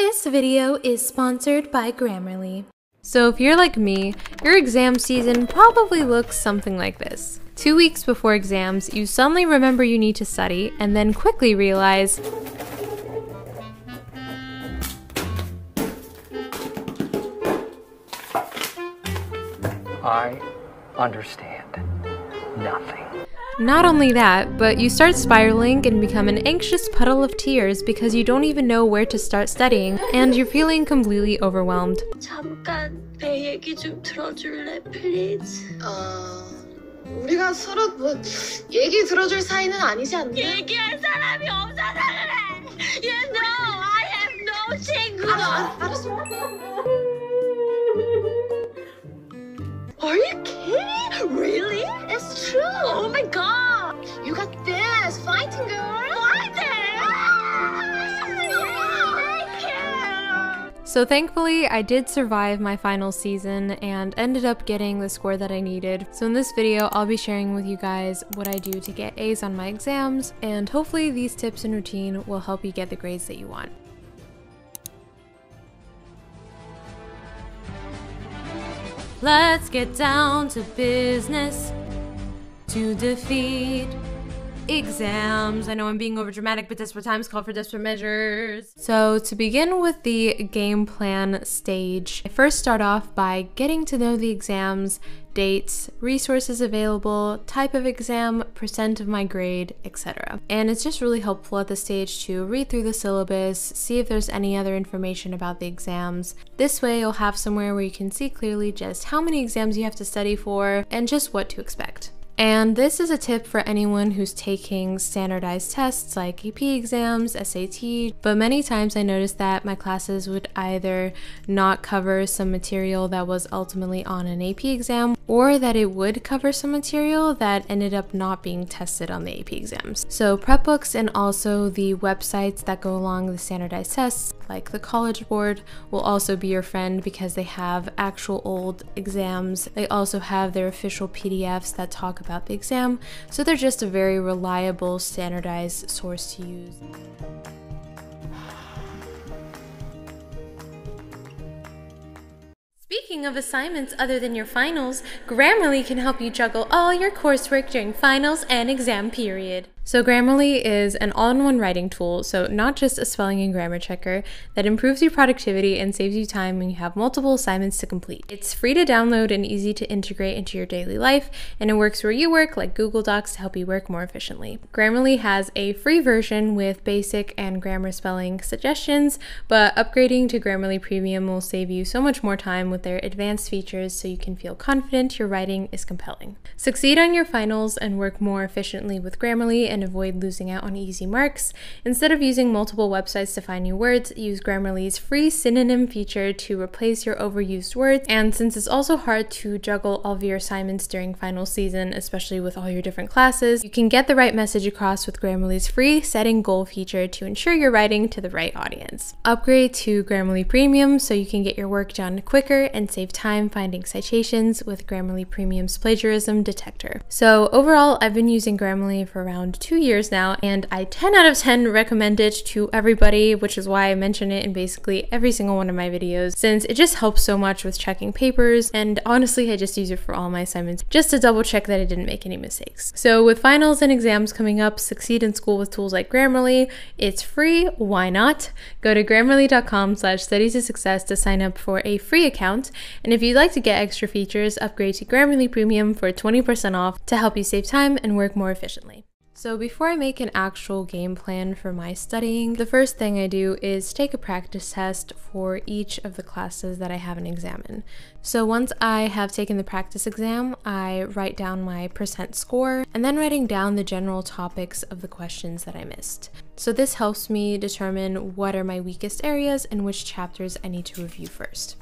This video is sponsored by Grammarly. So if you're like me, your exam season probably looks something like this. Two weeks before exams, you suddenly remember you need to study and then quickly realize I understand nothing. Not only that, but you start spiraling and become an anxious puddle of tears because you don't even know where to start studying and you're feeling completely overwhelmed. 잠깐 내 얘기 좀 들어줄래, please? 어, 우리가 서로 뭐 얘기 들어줄 사이는 아니지 않나? 얘기할 사람이 없어서 그래. You know I have no 친구. 알아, 알았어. Oh my god. You got this. Fighting girl. Fighting! So thankfully, I did survive my final season and ended up getting the score that I needed. So in this video, I'll be sharing with you guys what I do to get A's on my exams, and hopefully these tips and routine will help you get the grades that you want. Let's get down to business to defeat exams. I know I'm being over dramatic, but desperate times call for desperate measures. So, to begin with the game plan stage, I first start off by getting to know the exams, dates, resources available, type of exam, percent of my grade, etc. And it's just really helpful at this stage to read through the syllabus, see if there's any other information about the exams. This way, you'll have somewhere where you can see clearly just how many exams you have to study for and just what to expect. And this is a tip for anyone who's taking standardized tests like AP exams, SAT, but many times I noticed that my classes would either not cover some material that was ultimately on an AP exam or that it would cover some material that ended up not being tested on the AP exams. So prep books and also the websites that go along the standardized tests like the College Board will also be your friend because they have actual old exams. They also have their official PDFs that talk about the exam, so they're just a very reliable, standardized source to use. Speaking of assignments other than your finals, Grammarly can help you juggle all your coursework during finals and exam period. So, Grammarly is an all in one writing tool, so not just a spelling and grammar checker, that improves your productivity and saves you time when you have multiple assignments to complete. It's free to download and easy to integrate into your daily life, and it works where you work, like Google Docs, to help you work more efficiently. Grammarly has a free version with basic and grammar spelling suggestions, but upgrading to Grammarly Premium will save you so much more time with their advanced features so you can feel confident your writing is compelling. Succeed on your finals and work more efficiently with Grammarly and and avoid losing out on easy marks. Instead of using multiple websites to find new words, use Grammarly's free synonym feature to replace your overused words. And since it's also hard to juggle all of your assignments during final season, especially with all your different classes, you can get the right message across with Grammarly's free setting goal feature to ensure you're writing to the right audience. Upgrade to Grammarly Premium so you can get your work done quicker and save time finding citations with Grammarly Premium's plagiarism detector. So overall, I've been using Grammarly for around two years now, and I 10 out of 10 recommend it to everybody, which is why I mention it in basically every single one of my videos, since it just helps so much with checking papers, and honestly, I just use it for all my assignments just to double check that I didn't make any mistakes. So, with finals and exams coming up, succeed in school with tools like Grammarly. It's free, why not? Go to grammarly.com slash study to success to sign up for a free account, and if you'd like to get extra features, upgrade to Grammarly Premium for 20% off to help you save time and work more efficiently. So before I make an actual game plan for my studying, the first thing I do is take a practice test for each of the classes that I have an exam in. So once I have taken the practice exam, I write down my percent score and then writing down the general topics of the questions that I missed. So this helps me determine what are my weakest areas and which chapters I need to review first.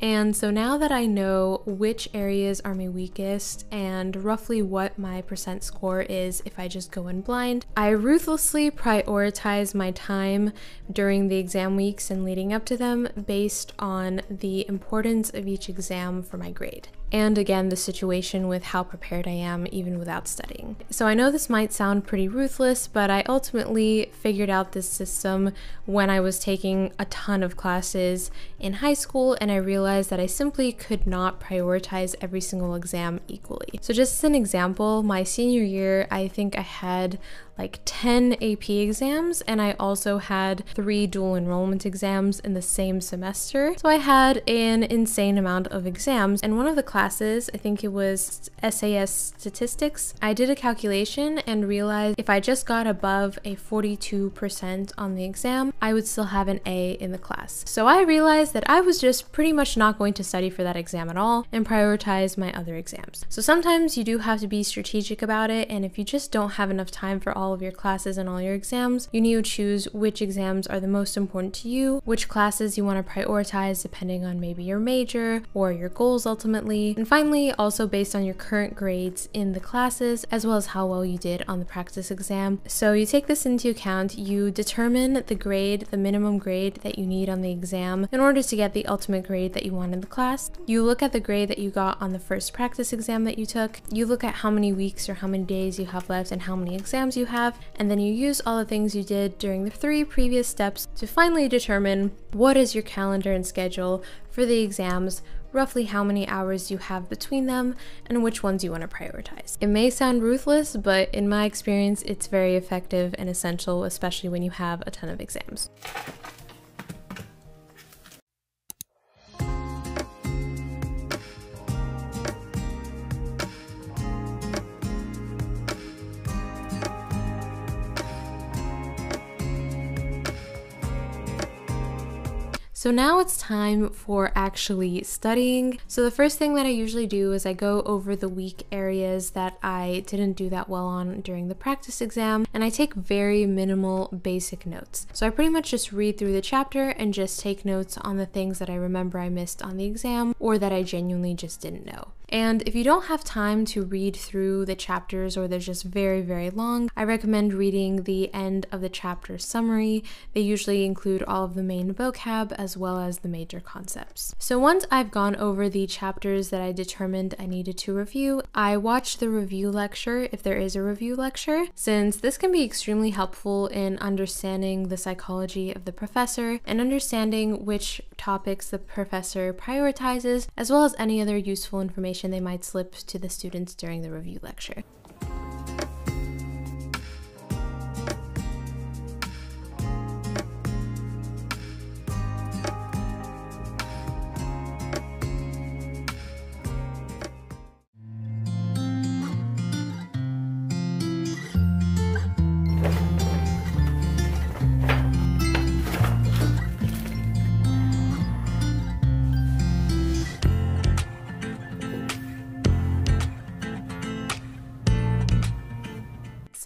And so now that I know which areas are my weakest and roughly what my percent score is if I just go in blind, I ruthlessly prioritize my time during the exam weeks and leading up to them based on the importance of each exam for my grade. And again, the situation with how prepared I am even without studying. So I know this might sound pretty ruthless, but I ultimately figured out this system when I was taking a ton of classes in high school and I realized that I simply could not prioritize every single exam equally. So, just as an example, my senior year, I think I had like 10 AP exams, and I also had three dual enrollment exams in the same semester. So I had an insane amount of exams. And one of the classes, I think it was SAS statistics, I did a calculation and realized if I just got above a 42% on the exam, I would still have an A in the class. So I realized that I was just pretty much not going to study for that exam at all and prioritize my other exams. So sometimes you do have to be strategic about it, and if you just don't have enough time for all of your classes and all your exams, you need to choose which exams are the most important to you, which classes you want to prioritize depending on maybe your major or your goals ultimately. And finally, also based on your current grades in the classes, as well as how well you did on the practice exam. So you take this into account, you determine the grade, the minimum grade that you need on the exam in order to get the ultimate grade that you want in the class. You look at the grade that you got on the first practice exam that you took, you look at how many weeks or how many days you have left and how many exams you have and then you use all the things you did during the three previous steps to finally determine what is your calendar and schedule for the exams, roughly how many hours you have between them, and which ones you want to prioritize. It may sound ruthless, but in my experience, it's very effective and essential, especially when you have a ton of exams. So now it's time for actually studying. So the first thing that I usually do is I go over the weak areas that I didn't do that well on during the practice exam and I take very minimal basic notes. So I pretty much just read through the chapter and just take notes on the things that I remember I missed on the exam or that I genuinely just didn't know. And if you don't have time to read through the chapters or they're just very, very long, I recommend reading the end of the chapter summary. They usually include all of the main vocab as well as the major concepts. So once I've gone over the chapters that I determined I needed to review, I watch the review lecture if there is a review lecture, since this can be extremely helpful in understanding the psychology of the professor and understanding which topics the professor prioritizes, as well as any other useful information they might slip to the students during the review lecture.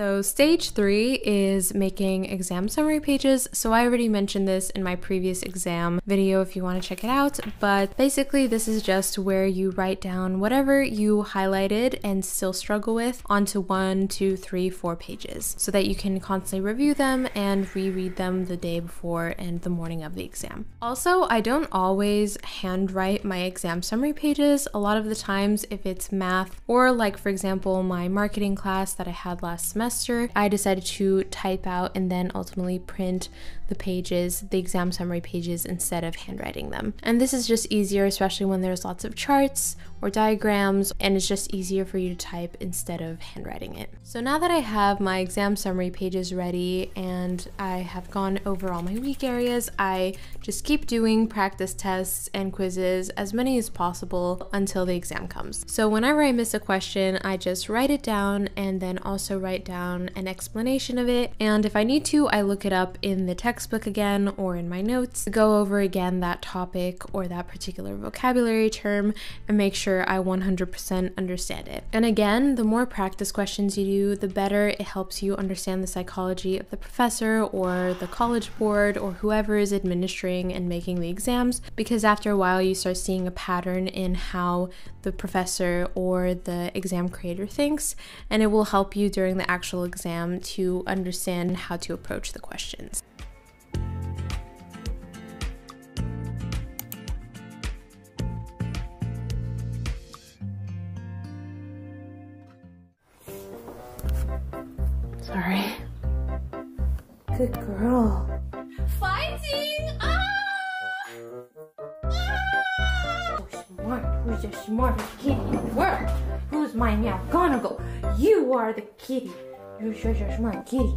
So, stage three is making exam summary pages. So, I already mentioned this in my previous exam video if you want to check it out. But basically, this is just where you write down whatever you highlighted and still struggle with onto one, two, three, four pages so that you can constantly review them and reread them the day before and the morning of the exam. Also, I don't always handwrite my exam summary pages. A lot of the times, if it's math or, like, for example, my marketing class that I had last semester semester, I decided to type out and then ultimately print the pages, the exam summary pages, instead of handwriting them. And this is just easier, especially when there's lots of charts or diagrams, and it's just easier for you to type instead of handwriting it. So now that I have my exam summary pages ready and I have gone over all my weak areas, I just keep doing practice tests and quizzes, as many as possible, until the exam comes. So whenever I miss a question, I just write it down and then also write down an explanation of it. And if I need to, I look it up in the textbook again or in my notes, go over again that topic or that particular vocabulary term and make sure I 100% understand it. And again, the more practice questions you do, the better it helps you understand the psychology of the professor or the college board or whoever is administering and making the exams because after a while you start seeing a pattern in how the professor or the exam creator thinks and it will help you during the actual exam to understand how to approach the questions. Good girl. Fighting! Ah! Ah! So smart. Who's the smartest kitty in the world? Who's my meow gonna go? You are the kitty. You're such a smart kitty.